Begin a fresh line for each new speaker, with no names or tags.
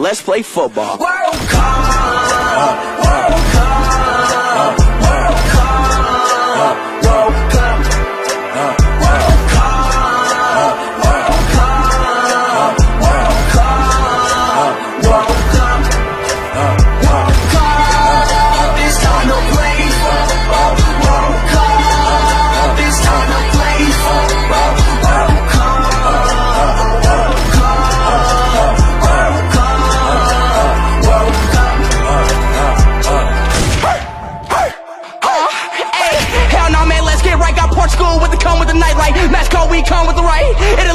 Let's play football. World
Cup. Uh, uh, uh.
School with the come with the nightlight. Match call, we come with the right. It